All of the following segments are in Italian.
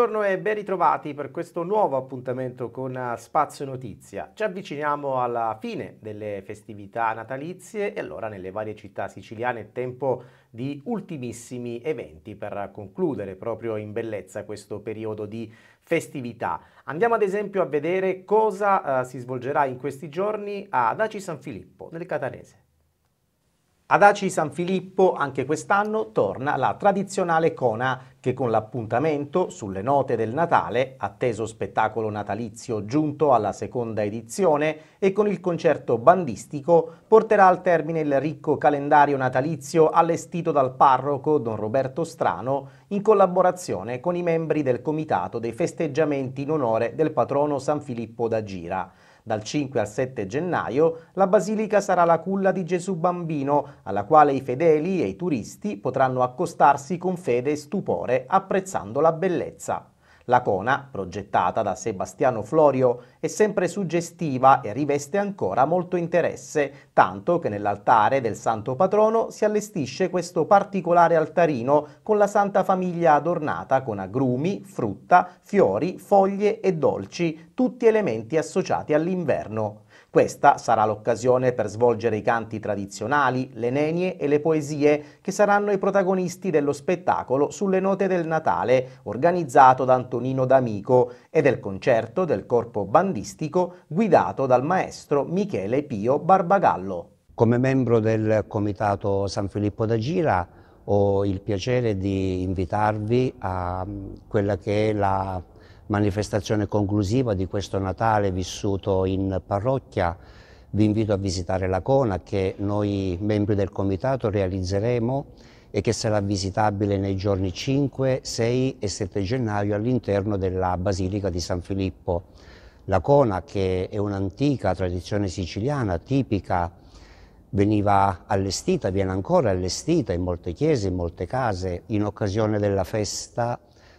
Buongiorno e ben ritrovati per questo nuovo appuntamento con Spazio Notizia. Ci avviciniamo alla fine delle festività natalizie e allora nelle varie città siciliane è tempo di ultimissimi eventi per concludere proprio in bellezza questo periodo di festività. Andiamo ad esempio a vedere cosa eh, si svolgerà in questi giorni ad Aci San Filippo, nel Catanese. Ad Aci San Filippo anche quest'anno torna la tradizionale cona che con l'appuntamento sulle note del Natale, atteso spettacolo natalizio giunto alla seconda edizione e con il concerto bandistico porterà al termine il ricco calendario natalizio allestito dal parroco Don Roberto Strano in collaborazione con i membri del comitato dei festeggiamenti in onore del patrono San Filippo da Gira. Dal 5 al 7 gennaio la basilica sarà la culla di Gesù Bambino, alla quale i fedeli e i turisti potranno accostarsi con fede e stupore, apprezzando la bellezza. La cona, progettata da Sebastiano Florio, è sempre suggestiva e riveste ancora molto interesse, tanto che nell'altare del santo patrono si allestisce questo particolare altarino con la Santa Famiglia adornata con agrumi, frutta, fiori, foglie e dolci, tutti elementi associati all'inverno. Questa sarà l'occasione per svolgere i canti tradizionali, le nenie e le poesie che saranno i protagonisti dello spettacolo sulle note del Natale organizzato da Antonino D'Amico e del concerto del corpo bandistico guidato dal maestro Michele Pio Barbagallo. Come membro del Comitato San Filippo da Gira ho il piacere di invitarvi a quella che è la manifestazione conclusiva di questo Natale vissuto in parrocchia. Vi invito a visitare la Cona che noi membri del comitato realizzeremo e che sarà visitabile nei giorni 5, 6 e 7 gennaio all'interno della Basilica di San Filippo. La Cona, che è un'antica tradizione siciliana tipica, veniva allestita, viene ancora allestita in molte chiese, in molte case, in occasione della festa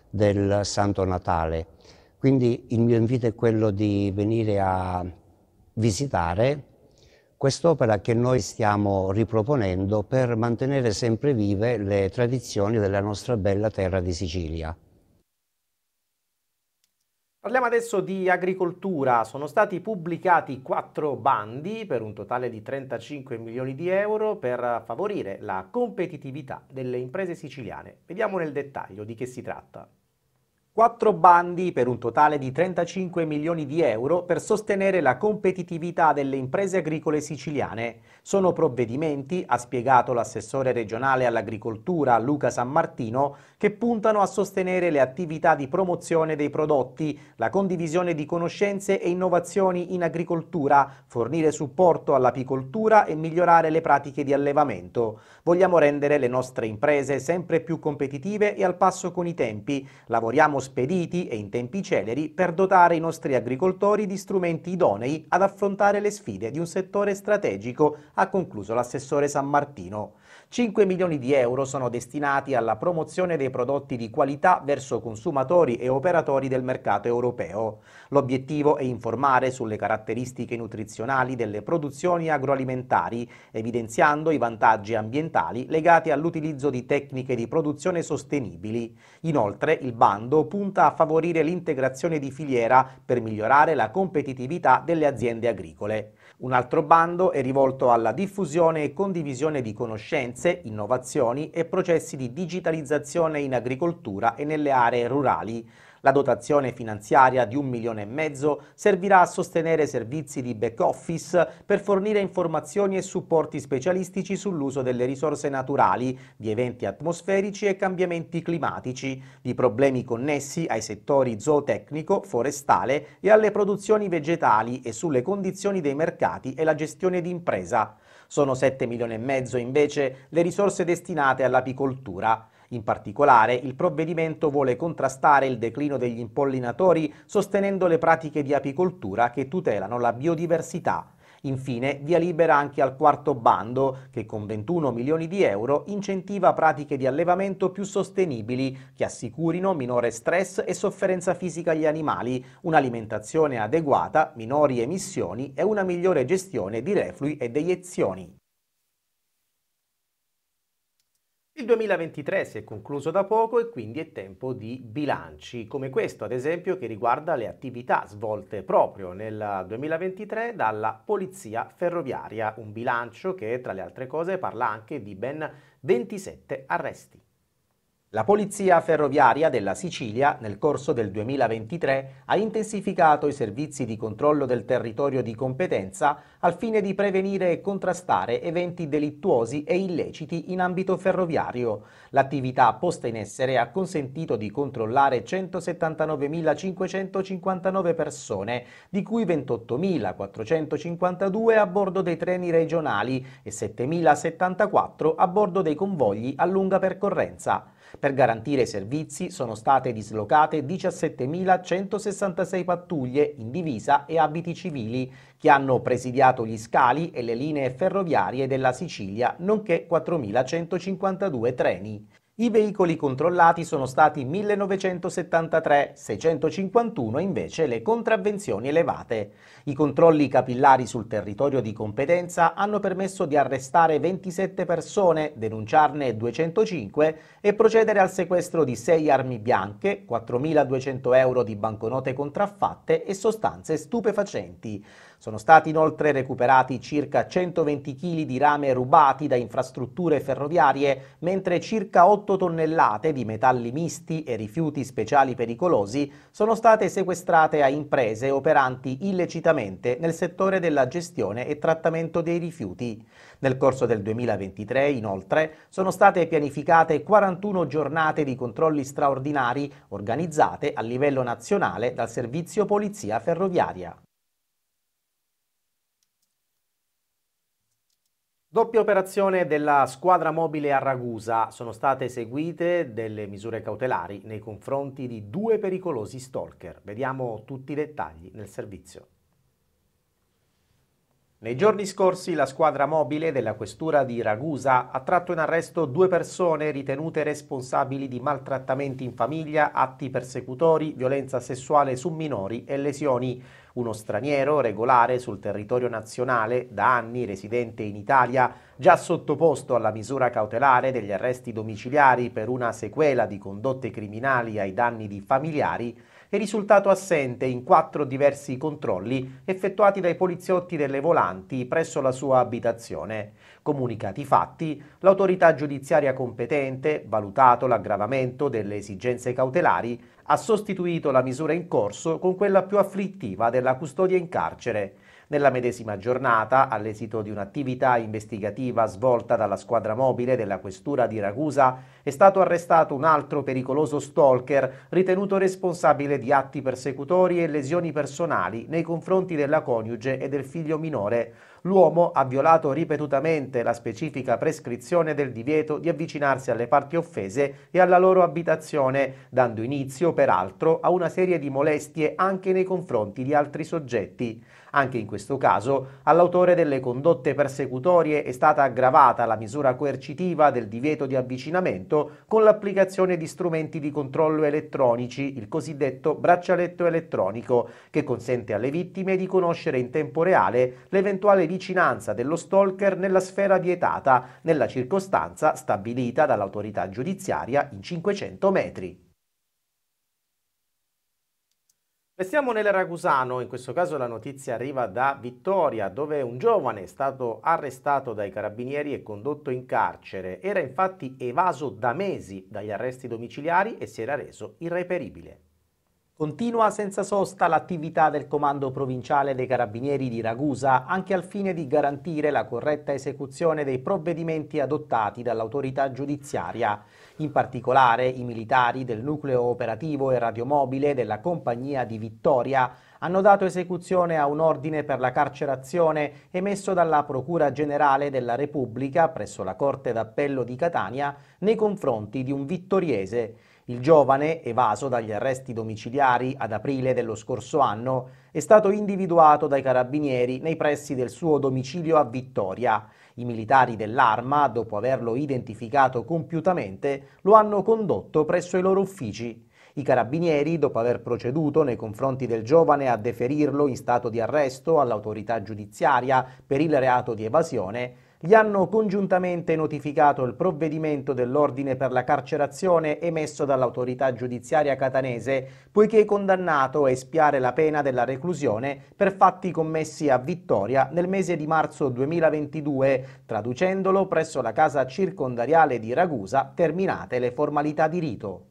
del Santo Natale. Quindi il mio invito è quello di venire a visitare quest'opera che noi stiamo riproponendo per mantenere sempre vive le tradizioni della nostra bella terra di Sicilia. Parliamo adesso di agricoltura. Sono stati pubblicati quattro bandi per un totale di 35 milioni di euro per favorire la competitività delle imprese siciliane. Vediamo nel dettaglio di che si tratta. Quattro bandi per un totale di 35 milioni di euro per sostenere la competitività delle imprese agricole siciliane. Sono provvedimenti, ha spiegato l'assessore regionale all'agricoltura Luca San Martino, che puntano a sostenere le attività di promozione dei prodotti, la condivisione di conoscenze e innovazioni in agricoltura, fornire supporto all'apicoltura e migliorare le pratiche di allevamento. Vogliamo rendere le nostre imprese sempre più competitive e al passo con i tempi. Lavoriamo spediti e in tempi celeri per dotare i nostri agricoltori di strumenti idonei ad affrontare le sfide di un settore strategico, ha concluso l'assessore San Martino. 5 milioni di euro sono destinati alla promozione dei prodotti di qualità verso consumatori e operatori del mercato europeo. L'obiettivo è informare sulle caratteristiche nutrizionali delle produzioni agroalimentari, evidenziando i vantaggi ambientali legati all'utilizzo di tecniche di produzione sostenibili. Inoltre il bando punta a favorire l'integrazione di filiera per migliorare la competitività delle aziende agricole. Un altro bando è rivolto alla diffusione e condivisione di conoscenze, innovazioni e processi di digitalizzazione in agricoltura e nelle aree rurali. La dotazione finanziaria di un milione e mezzo servirà a sostenere servizi di back office per fornire informazioni e supporti specialistici sull'uso delle risorse naturali, di eventi atmosferici e cambiamenti climatici, di problemi connessi ai settori zootecnico, forestale e alle produzioni vegetali e sulle condizioni dei mercati e la gestione di impresa. Sono 7 milioni e mezzo invece le risorse destinate all'apicoltura. In particolare, il provvedimento vuole contrastare il declino degli impollinatori sostenendo le pratiche di apicoltura che tutelano la biodiversità. Infine, via libera anche al quarto bando, che con 21 milioni di euro incentiva pratiche di allevamento più sostenibili, che assicurino minore stress e sofferenza fisica agli animali, un'alimentazione adeguata, minori emissioni e una migliore gestione di reflui e deiezioni. Il 2023 si è concluso da poco e quindi è tempo di bilanci, come questo ad esempio che riguarda le attività svolte proprio nel 2023 dalla Polizia Ferroviaria, un bilancio che tra le altre cose parla anche di ben 27 arresti. La Polizia Ferroviaria della Sicilia nel corso del 2023 ha intensificato i servizi di controllo del territorio di competenza al fine di prevenire e contrastare eventi delittuosi e illeciti in ambito ferroviario. L'attività posta in essere ha consentito di controllare 179.559 persone, di cui 28.452 a bordo dei treni regionali e 7.074 a bordo dei convogli a lunga percorrenza. Per garantire i servizi sono state dislocate 17.166 pattuglie in divisa e abiti civili che hanno presidiato gli scali e le linee ferroviarie della Sicilia, nonché 4.152 treni. I veicoli controllati sono stati 1973, 651 invece le contravvenzioni elevate. I controlli capillari sul territorio di competenza hanno permesso di arrestare 27 persone, denunciarne 205 e procedere al sequestro di 6 armi bianche, 4.200 euro di banconote contraffatte e sostanze stupefacenti. Sono stati inoltre recuperati circa 120 kg di rame rubati da infrastrutture ferroviarie, mentre circa 8 tonnellate di metalli misti e rifiuti speciali pericolosi sono state sequestrate a imprese operanti illecitamente nel settore della gestione e trattamento dei rifiuti. Nel corso del 2023, inoltre, sono state pianificate 41 giornate di controlli straordinari organizzate a livello nazionale dal Servizio Polizia Ferroviaria. Doppia operazione della squadra mobile a Ragusa. Sono state eseguite delle misure cautelari nei confronti di due pericolosi stalker. Vediamo tutti i dettagli nel servizio. Nei giorni scorsi la squadra mobile della questura di Ragusa ha tratto in arresto due persone ritenute responsabili di maltrattamenti in famiglia, atti persecutori, violenza sessuale su minori e lesioni. Uno straniero regolare sul territorio nazionale, da anni residente in Italia, già sottoposto alla misura cautelare degli arresti domiciliari per una sequela di condotte criminali ai danni di familiari, è risultato assente in quattro diversi controlli effettuati dai poliziotti delle volanti presso la sua abitazione. Comunicati i fatti, l'autorità giudiziaria competente, valutato l'aggravamento delle esigenze cautelari, ha sostituito la misura in corso con quella più afflittiva della custodia in carcere. Nella medesima giornata, all'esito di un'attività investigativa svolta dalla squadra mobile della questura di Ragusa, è stato arrestato un altro pericoloso stalker ritenuto responsabile di atti persecutori e lesioni personali nei confronti della coniuge e del figlio minore. L'uomo ha violato ripetutamente la specifica prescrizione del divieto di avvicinarsi alle parti offese e alla loro abitazione, dando inizio, peraltro, a una serie di molestie anche nei confronti di altri soggetti. Anche in questo caso, all'autore delle condotte persecutorie è stata aggravata la misura coercitiva del divieto di avvicinamento con l'applicazione di strumenti di controllo elettronici, il cosiddetto braccialetto elettronico, che consente alle vittime di conoscere in tempo reale l'eventuale vicinanza dello stalker nella sfera vietata, nella circostanza stabilita dall'autorità giudiziaria in 500 metri. Restiamo nel Ragusano, in questo caso la notizia arriva da Vittoria, dove un giovane è stato arrestato dai carabinieri e condotto in carcere. Era infatti evaso da mesi dagli arresti domiciliari e si era reso irreperibile. Continua senza sosta l'attività del Comando Provinciale dei Carabinieri di Ragusa anche al fine di garantire la corretta esecuzione dei provvedimenti adottati dall'autorità giudiziaria. In particolare i militari del nucleo operativo e radiomobile della compagnia di Vittoria hanno dato esecuzione a un ordine per la carcerazione emesso dalla Procura Generale della Repubblica presso la Corte d'Appello di Catania nei confronti di un vittoriese. Il giovane, evaso dagli arresti domiciliari ad aprile dello scorso anno, è stato individuato dai carabinieri nei pressi del suo domicilio a Vittoria. I militari dell'Arma, dopo averlo identificato compiutamente, lo hanno condotto presso i loro uffici. I carabinieri, dopo aver proceduto nei confronti del giovane a deferirlo in stato di arresto all'autorità giudiziaria per il reato di evasione, gli hanno congiuntamente notificato il provvedimento dell'ordine per la carcerazione emesso dall'autorità giudiziaria catanese, poiché condannato a espiare la pena della reclusione per fatti commessi a Vittoria nel mese di marzo 2022, traducendolo presso la casa circondariale di Ragusa, terminate le formalità di rito.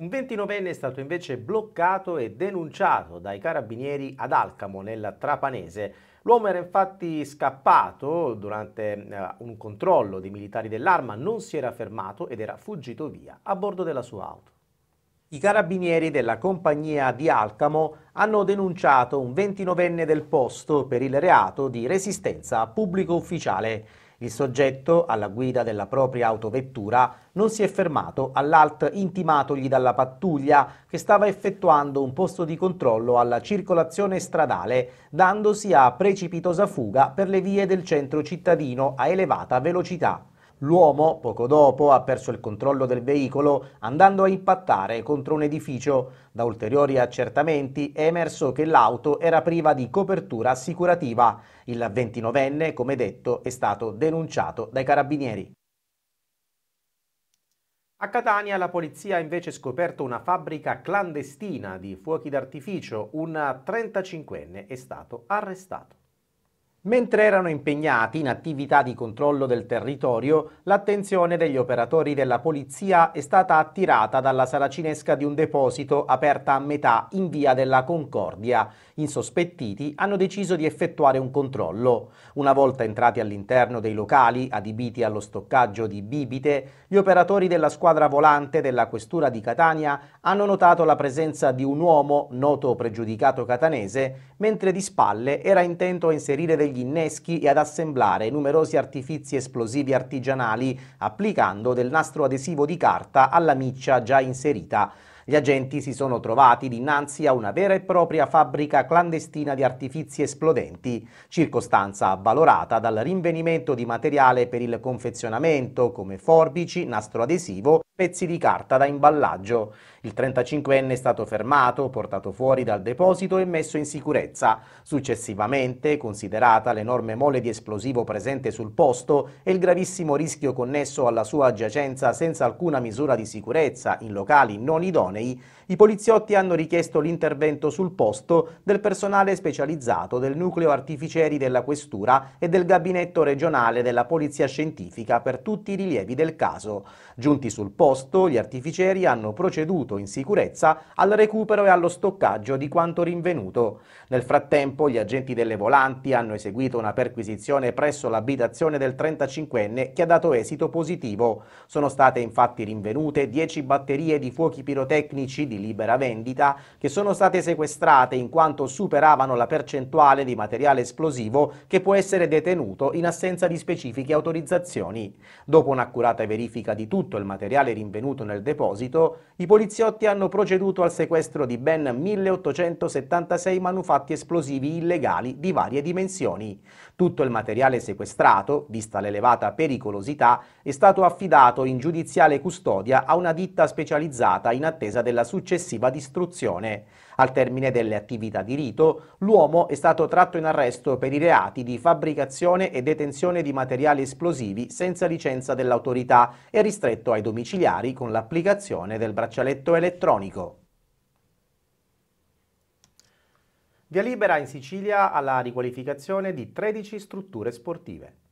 Un 29enne è stato invece bloccato e denunciato dai carabinieri ad Alcamo, nel Trapanese. L'uomo era infatti scappato durante eh, un controllo dei militari dell'arma, non si era fermato ed era fuggito via a bordo della sua auto. I carabinieri della compagnia di Alcamo hanno denunciato un 29enne del posto per il reato di resistenza a pubblico ufficiale. Il soggetto, alla guida della propria autovettura, non si è fermato all'alt intimatogli dalla pattuglia che stava effettuando un posto di controllo alla circolazione stradale, dandosi a precipitosa fuga per le vie del centro cittadino a elevata velocità. L'uomo, poco dopo, ha perso il controllo del veicolo andando a impattare contro un edificio. Da ulteriori accertamenti è emerso che l'auto era priva di copertura assicurativa. Il 29enne, come detto, è stato denunciato dai carabinieri. A Catania la polizia ha invece scoperto una fabbrica clandestina di fuochi d'artificio. Un 35enne è stato arrestato. Mentre erano impegnati in attività di controllo del territorio, l'attenzione degli operatori della polizia è stata attirata dalla saracinesca di un deposito aperta a metà in via della Concordia. Insospettiti hanno deciso di effettuare un controllo. Una volta entrati all'interno dei locali adibiti allo stoccaggio di bibite, gli operatori della squadra volante della questura di Catania hanno notato la presenza di un uomo, noto pregiudicato catanese, mentre di spalle era intento a inserire degli inneschi e ad assemblare numerosi artifizi esplosivi artigianali applicando del nastro adesivo di carta alla miccia già inserita. Gli agenti si sono trovati dinanzi a una vera e propria fabbrica clandestina di artifizi esplodenti, circostanza avvalorata dal rinvenimento di materiale per il confezionamento come forbici, nastro adesivo, pezzi di carta da imballaggio. Il 35enne è stato fermato, portato fuori dal deposito e messo in sicurezza. Successivamente, considerata l'enorme mole di esplosivo presente sul posto e il gravissimo rischio connesso alla sua aggiacenza senza alcuna misura di sicurezza in locali non idonei, i poliziotti hanno richiesto l'intervento sul posto del personale specializzato del nucleo artificieri della questura e del gabinetto regionale della polizia scientifica per tutti i rilievi del caso. Giunti sul posto, gli artificieri hanno proceduto in sicurezza al recupero e allo stoccaggio di quanto rinvenuto. Nel frattempo, gli agenti delle volanti hanno eseguito una perquisizione presso l'abitazione del 35enne che ha dato esito positivo. Sono state infatti rinvenute 10 batterie di fuochi pirotecnici di libera vendita che sono state sequestrate in quanto superavano la percentuale di materiale esplosivo che può essere detenuto in assenza di specifiche autorizzazioni. Dopo un'accurata verifica di tutto il materiale rinvenuto nel deposito, i poliziotti hanno proceduto al sequestro di ben 1876 manufatti esplosivi illegali di varie dimensioni. Tutto il materiale sequestrato, vista l'elevata pericolosità, è stato affidato in giudiziale custodia a una ditta specializzata in attesa della successiva successiva distruzione. Al termine delle attività di rito, l'uomo è stato tratto in arresto per i reati di fabbricazione e detenzione di materiali esplosivi senza licenza dell'autorità e ristretto ai domiciliari con l'applicazione del braccialetto elettronico. Via libera in Sicilia alla riqualificazione di 13 strutture sportive.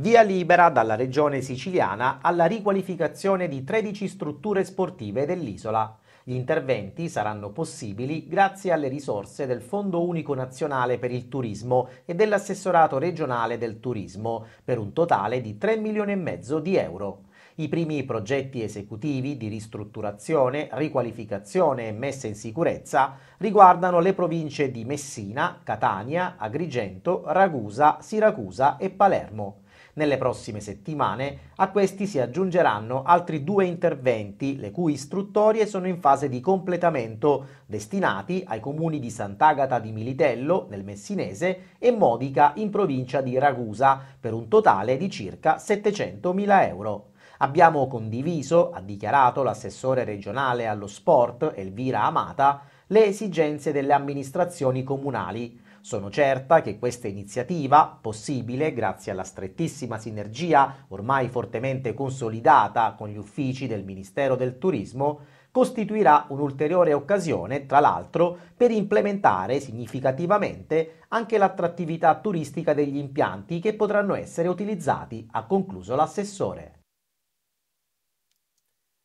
Via libera dalla regione siciliana alla riqualificazione di 13 strutture sportive dell'isola. Gli interventi saranno possibili grazie alle risorse del Fondo Unico Nazionale per il Turismo e dell'Assessorato regionale del Turismo, per un totale di 3 milioni e mezzo di euro. I primi progetti esecutivi di ristrutturazione, riqualificazione e messa in sicurezza riguardano le province di Messina, Catania, Agrigento, Ragusa, Siracusa e Palermo. Nelle prossime settimane a questi si aggiungeranno altri due interventi, le cui istruttorie sono in fase di completamento, destinati ai comuni di Sant'Agata di Militello, nel Messinese, e Modica, in provincia di Ragusa, per un totale di circa 700.000 euro. Abbiamo condiviso, ha dichiarato l'assessore regionale allo sport Elvira Amata, le esigenze delle amministrazioni comunali Sono certa che questa iniziativa, possibile grazie alla strettissima sinergia ormai fortemente consolidata con gli uffici del Ministero del Turismo, costituirà un'ulteriore occasione, tra l'altro, per implementare significativamente anche l'attrattività turistica degli impianti che potranno essere utilizzati, ha concluso l'assessore.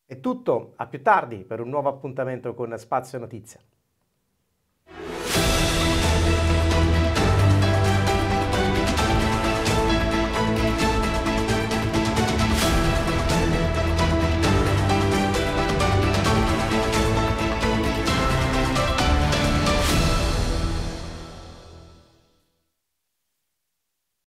È tutto, a più tardi per un nuovo appuntamento con Spazio Notizia.